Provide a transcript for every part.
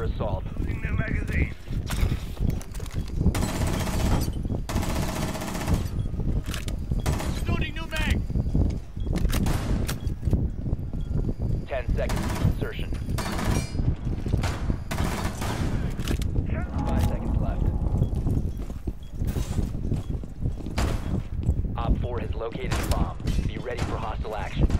assault. New magazine. Loading new mag. 10 seconds to insertion. 5 seconds left. Op 4 has located a bomb. Be ready for hostile action.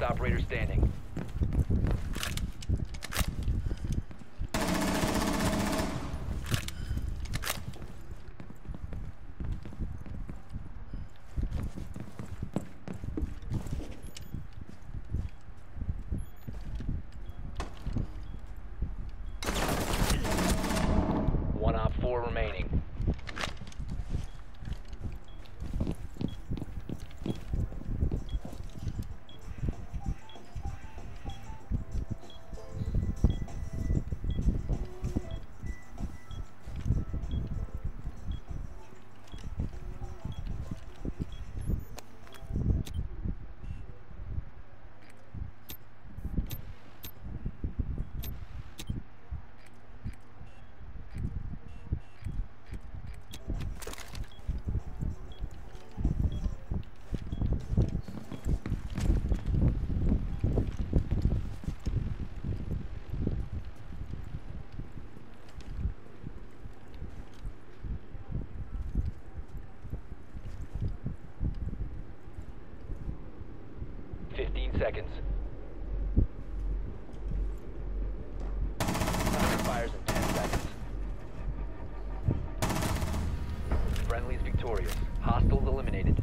Last operator standing. Remaining. Seconds. Fires in ten seconds. Friendly's victorious. Hostiles eliminated.